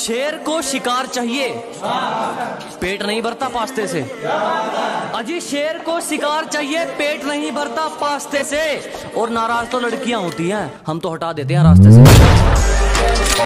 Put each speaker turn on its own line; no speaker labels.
शेर को शिकार चाहिए। पेट नहीं भरता पास्ते से। अजी, शेर को शिकार चाहिए, पेट नहीं भरता पास्ते से। और नाराज़ तो लड़कियाँ होती हैं। हम तो हटा देते हैं रास्ते से।